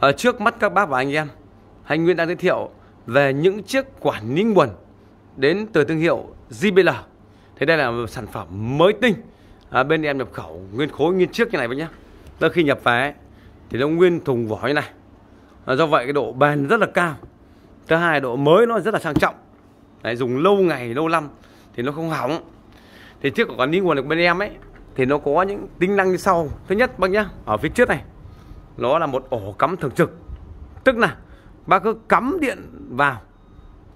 ở trước mắt các bác và anh em Hành Nguyên đang giới thiệu về những chiếc quản lý nguồn đến từ thương hiệu JBL Thế đây là một sản phẩm mới tinh. À, bên em nhập khẩu nguyên khối nguyên chiếc như này với nhá. Tới khi nhập về thì nó nguyên thùng vỏ như này. À, do vậy cái độ bền rất là cao. Thứ hai độ mới nó rất là sang trọng. Đấy, dùng lâu ngày lâu năm thì nó không hỏng. Thì chiếc quản lý nguồn của bên em ấy thì nó có những tính năng như sau. Thứ nhất bác nhá ở phía trước này nó là một ổ cắm thường trực. Tức là bác cứ cắm điện vào,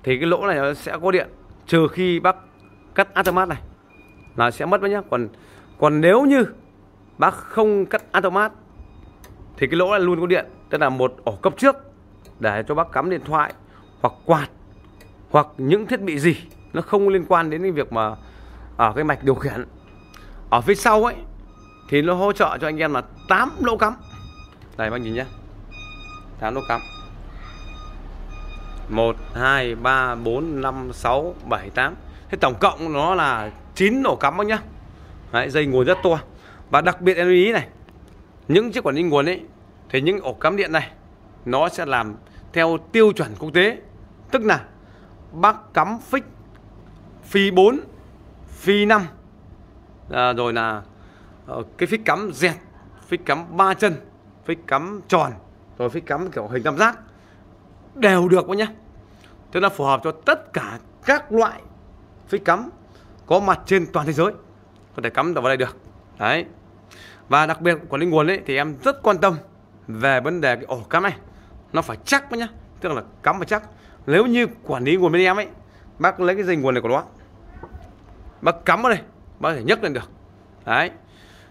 thì cái lỗ này nó sẽ có điện. Trừ khi bác cắt automat này là sẽ mất bác nhá. Còn còn nếu như bác không cắt automat, thì cái lỗ này luôn có điện. Tức là một ổ cấp trước để cho bác cắm điện thoại hoặc quạt hoặc những thiết bị gì nó không liên quan đến cái việc mà ở cái mạch điều khiển. Ở phía sau ấy, thì nó hỗ trợ cho anh em là 8 lỗ cắm đây bác nhìn nhé tháo nút cắm. 1 2 3 4 5 6 7 8 Thế tổng cộng nó là 9 ổ cắm bác nhá. Đấy, dây nguồn rất to. Và đặc biệt em lưu ý này những chiếc quản lý nguồn ấy thì những ổ cắm điện này nó sẽ làm theo tiêu chuẩn quốc tế. Tức là bác cắm phích phi 4 phi 5 à, rồi là ờ, cái phích cắm dẹt phích cắm ba chân phích cắm tròn. Rồi phích cắm kiểu hình tam giác. Đều được quá nhá. Tức là phù hợp cho tất cả các loại phích cắm có mặt trên toàn thế giới. Có thể cắm vào đây được. Đấy. Và đặc biệt quản lý nguồn ấy, thì em rất quan tâm về vấn đề cái ổ cắm này. Nó phải chắc nhá. Tức là cắm phải chắc. Nếu như quản lý nguồn bên em ấy, bác lấy cái dây nguồn này của nó. Bác cắm vào đây, bác có thể nhấc lên được. Đấy.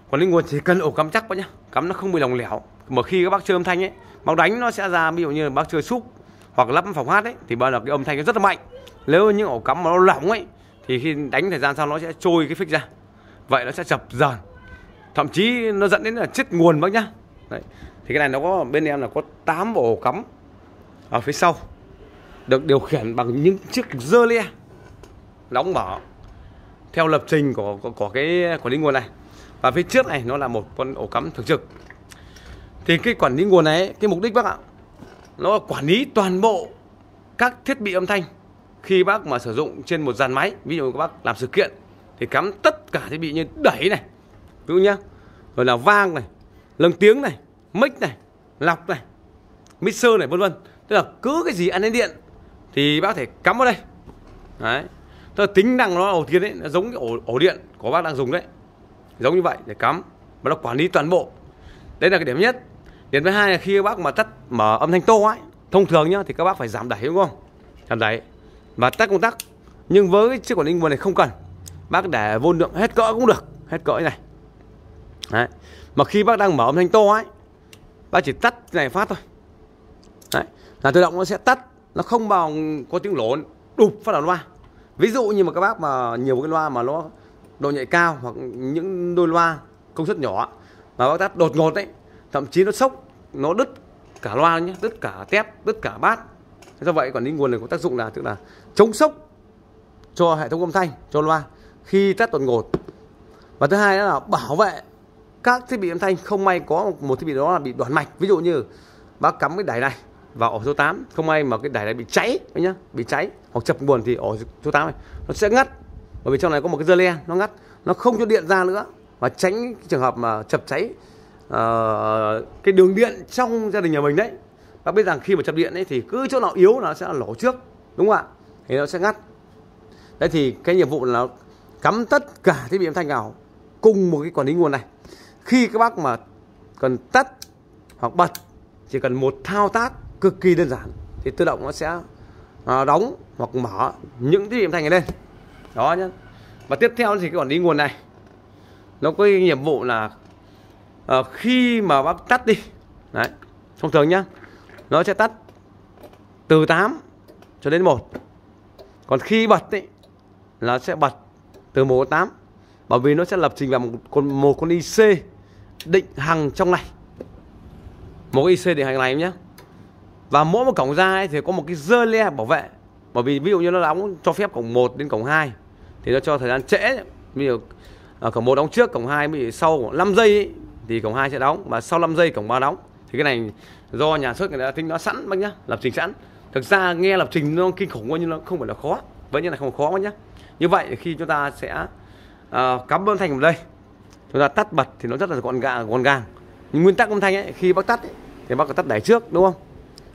Quản lý nguồn chỉ cần ổ cắm chắc quá nhá. Cắm nó không bị lỏng lẻo mà khi các bác chơi âm thanh ấy bác đánh nó sẽ ra ví dụ như là bác chơi xúc hoặc lắp phòng hát ấy thì bao giờ cái âm thanh nó rất là mạnh. Nếu những ổ cắm mà nó lỏng ấy thì khi đánh thời gian sau nó sẽ trôi cái phích ra. Vậy nó sẽ chập dần. Thậm chí nó dẫn đến là chết nguồn bác nhá. Đấy. thì cái này nó có bên em là có 8 ổ cắm ở phía sau được điều khiển bằng những chiếc dơ le đóng mở theo lập trình của, của, của cái quản lý nguồn này. Và phía trước này nó là một con ổ cắm thường trực thì cái quản lý nguồn này cái mục đích bác ạ nó là quản lý toàn bộ các thiết bị âm thanh khi bác mà sử dụng trên một dàn máy. Ví dụ các bác làm sự kiện thì cắm tất cả thiết bị như đẩy này ví dụ nhá rồi là vang này lồng tiếng này mic này lọc này mixer này vân vân. Tức là cứ cái gì ăn đến điện thì bác thể cắm vào đây. Đấy. Tức là tính năng nó đầu tiên đấy nó giống cái ổ, ổ điện của bác đang dùng đấy. Giống như vậy để cắm. Và nó quản lý toàn bộ. Đây là cái điểm nhất điểm thứ hai là khi các bác mà tắt mở âm thanh to ấy, thông thường nhá, thì các bác phải giảm đẩy, đúng không? Giảm đẩy. Và tắt công tắc. Nhưng với chiếc quản lý nguồn này không cần. Bác để vô lượng hết cỡ cũng được, hết cỡ này. Đấy. Mà khi bác đang mở âm thanh to ấy, bác chỉ tắt cái này phát thôi. Đấy. Là tự động nó sẽ tắt, nó không bao có tiếng lộn đụp phát vào loa. Ví dụ như mà các bác mà nhiều cái loa mà nó độ nhạy cao hoặc những đôi loa công suất nhỏ, mà bác tắt đột ngột đấy thậm chí nó sốc, nó đứt cả loa nhé đứt cả tép, đứt cả bát. Do vậy quản lý nguồn này có tác dụng là, tức là chống sốc cho hệ thống âm thanh, cho loa khi tắt đột ngột. Và thứ hai là bảo vệ các thiết bị âm thanh. Không may có một thiết bị đó là bị đoạn mạch. Ví dụ như bác cắm cái đài này vào ổ số 8 không may mà cái đài này bị cháy nhá, bị cháy hoặc chập nguồn thì ổ số 8 này nó sẽ ngắt. Bởi vì trong này có một cái dơ le, nó ngắt, nó không cho điện ra nữa. Và tránh trường hợp mà chập cháy uh, cái đường điện trong gia đình nhà mình đấy bác biết rằng khi mà chập điện ấy thì cứ chỗ nào yếu nó sẽ là lỗ trước đúng không ạ? Thì nó sẽ ngắt. Đấy thì cái nhiệm vụ là cắm tất cả thiết bị âm thanh vào cùng một cái quản lý nguồn này. Khi các bác mà cần tắt hoặc bật chỉ cần một thao tác cực kỳ đơn giản thì tự động nó sẽ à, đóng hoặc mở những thiết bị âm thanh này lên. Đó nhé và tiếp theo thì cái quản lý nguồn này. Nó có cái nhiệm vụ là à, khi mà bác tắt đi đấy thông thường nhá nó sẽ tắt từ 8 cho đến 1 còn khi bật ấy là sẽ bật từ 1 đến 8 bởi vì nó sẽ lập trình vào một con một con IC định hằng trong này. Một cái IC định hằng này nhé và mỗi một cổng ra ấy thì có một cái dơ le bảo vệ. Bởi vì ví dụ như nó đóng cho phép cổng 1 đến cổng 2 thì nó cho thời gian trễ. Ví dụ à, cổng một đóng trước cổng 2 bị sau 5 giây ấy, thì cổng 2 sẽ đóng và sau 5 giây cổng 3 đóng. Thì cái này do nhà xuất người ta tính nó sẵn bác nhá lập trình sẵn. Thực ra nghe lập trình nó kinh khủng nhưng nó không phải là khó vẫn như là không khó bác nhá. Như vậy khi chúng ta sẽ uh, cắm âm thanh vào đây chúng ta tắt bật thì nó rất là gọn gàng gọn gàng. Nhưng nguyên tắc âm thanh ấy khi bác tắt ấy, thì bác có tắt đẩy trước đúng không?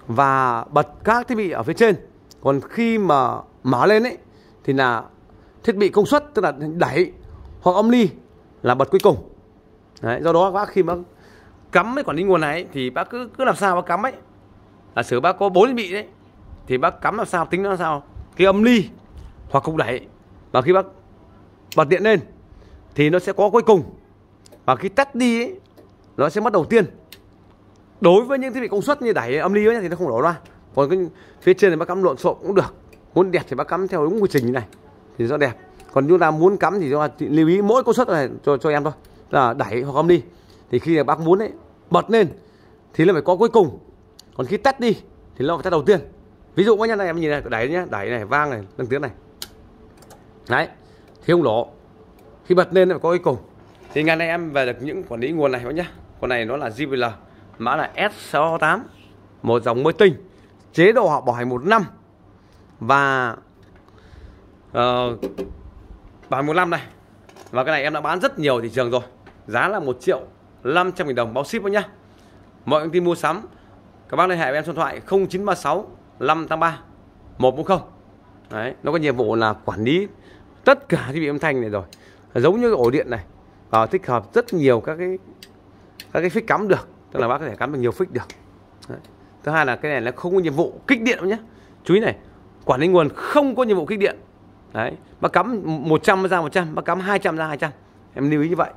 Và bật các thiết bị ở phía trên. Còn khi mà mở lên ấy thì là thiết bị công suất tức là đẩy hoặc âm ly là bật cuối cùng. Đấy, do đó bác khi mà cắm cái quản lý nguồn này thì bác cứ cứ làm sao bác cắm ấy. Là sử bác có bốn thiết bị đấy thì bác cắm làm sao tính nó làm sao? Cái âm ly hoặc cục đẩy. Và khi bác bật điện lên thì nó sẽ có cuối cùng. Và khi tắt đi ấy, nó sẽ mất đầu tiên. Đối với những thiết bị công suất như đẩy âm ly ấy, thì nó không đổ ra. Còn cái phía trên thì bác cắm lộn xộn cũng được. Muốn đẹp thì bác cắm theo đúng quy trình như này thì nó đẹp. Còn chúng ta muốn cắm thì chúng ta lưu ý mỗi công suất này cho cho em thôi là đẩy hoặc âm đi, thì khi bác muốn ấy bật lên thì nó phải có cuối cùng. Còn khi tắt đi thì nó phải tắt đầu tiên. Ví dụ nhá này em nhìn này đẩy nhá đẩy này vang này nâng tiếng này. Đấy thì không lỗ. Khi bật lên nó phải có cuối cùng. Thì ngày nay em về được những quản lý nguồn này nhá. Con này nó là JBL mã là S68 một dòng mới tinh. Chế độ họ bảo hành một năm. Và uh, bảo hành một năm này. Và cái này em đã bán rất nhiều thị trường rồi giá là 1 triệu 500 nghìn đồng. Bao ship nhá. Mọi thông tin mua sắm, các bác liên hệ với em số điện thoại 0936 583 140 đấy, nó có nhiệm vụ là quản lý tất cả thiết bị âm thanh này rồi. Giống như cái ổ điện này, và tích hợp rất nhiều các cái các cái phích cắm được, tức là bác có thể cắm được nhiều phích được. Đấy. thứ hai là cái này nó không có nhiệm vụ kích điện nhé chú ý này, quản lý nguồn không có nhiệm vụ kích điện. Đấy, bác cắm 100 ra 100 bác cắm 200 ra 200 em lưu ý như vậy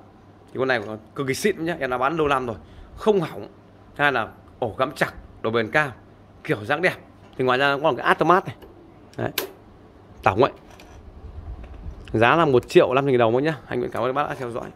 thì con này cực kỳ xịn nhé em đã bán lâu năm rồi. Không hỏng, hay là ổ cắm chặt độ bền cao, kiểu dáng đẹp. Thì ngoài ra còn cái atomat này. Đấy. Tổng ấy. Giá là một triệu năm nghìn đồng thôi nhá. Anh nguyễn cảm ơn các bác đã theo dõi.